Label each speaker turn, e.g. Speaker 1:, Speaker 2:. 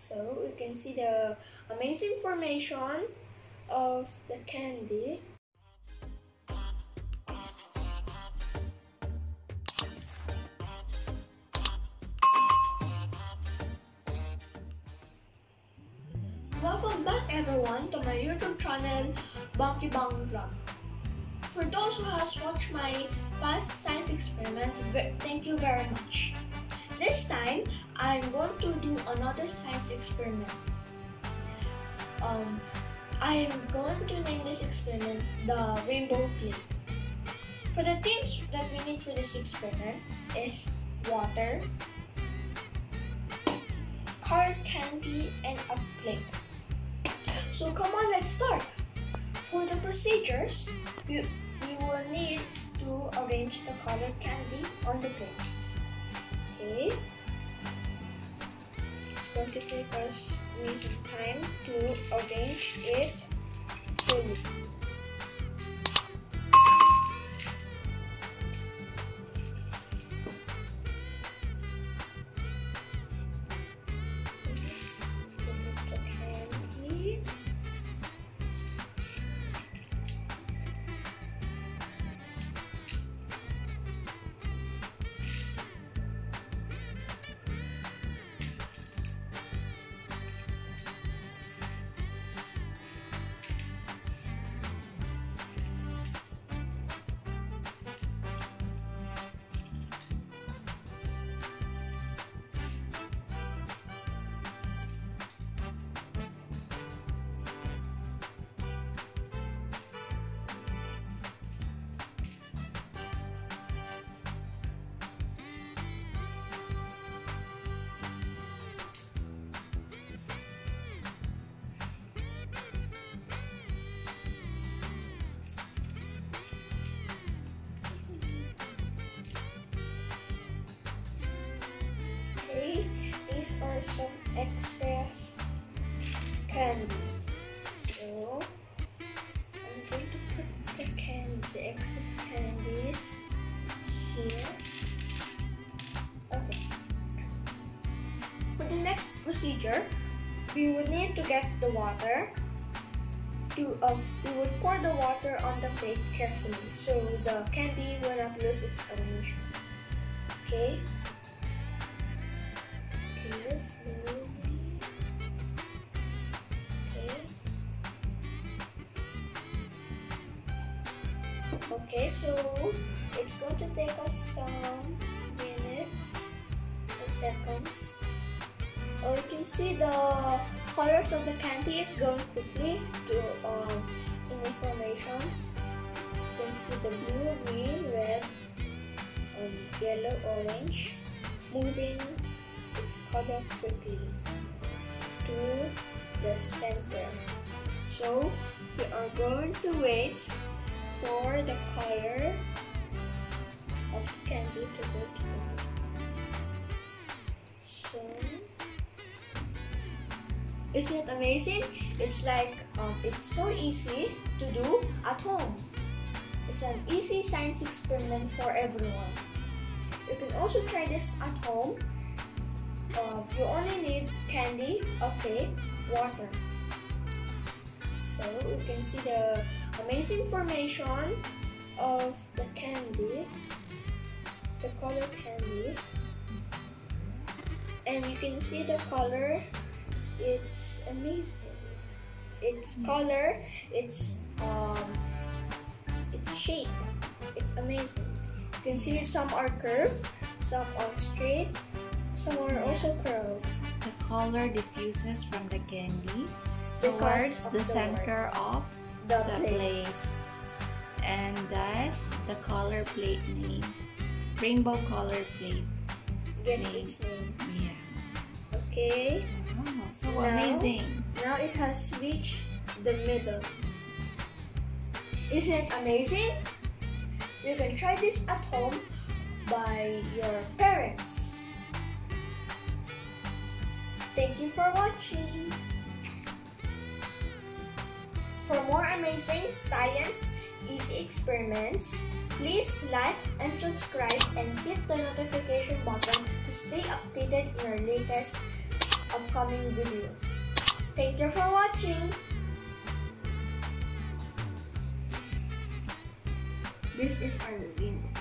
Speaker 1: So we can see the amazing formation of the candy. Welcome back everyone to my YouTube channel, Bongkebong Vlog. For those who has watched my past science experiment, thank you very much. This time, I'm going to do experiment. Um, I'm going to name this experiment the rainbow plate. For the things that we need for this experiment is water, colored candy, and a plate. So come on, let's start. For the procedures, we, we will need to arrange the colored candy on the plate. Okay. It's going to take us me some time to arrange it fully. These some excess candy. So I'm going to put the can the excess candies here. Okay. For the next procedure, we would need to get the water. To um, we would pour the water on the plate carefully so the candy will not lose its. Okay. Okay, Okay, so it's going to take us some minutes or seconds. Oh, you can see the colors of the candy is going quickly to um, in information. You can see the blue, green, red, um, yellow, orange moving its color quickly to the center. So we are going to wait for the color of the candy to go to the middle. So isn't it amazing? It's like um, it's so easy to do at home. It's an easy science experiment for everyone. You can also try this at home uh, you only need candy, okay, water. So you can see the amazing formation of the candy, the color candy. And you can see the color, it's amazing. Its color, its um, its shape, it's amazing. You can see some are curved, some are straight, some are also curved.
Speaker 2: The color diffuses from the candy towards the
Speaker 1: the
Speaker 2: center of
Speaker 1: The,
Speaker 2: the
Speaker 1: plate.
Speaker 2: plate. And that's the color plate name. Rainbow color plate.
Speaker 1: gets
Speaker 2: Name.
Speaker 1: its name.
Speaker 2: Yeah.
Speaker 1: Okay,
Speaker 2: Oh, so
Speaker 1: Now-
Speaker 2: amazing.
Speaker 1: now it has reached the middle. Isn't it amazing? You can try this at home by your parents. Thank you for watching. For more amazing science easy experiments, please like and subscribe and hit the notification button to stay updated in our latest upcoming videos. Thank you for watching. This is our winner.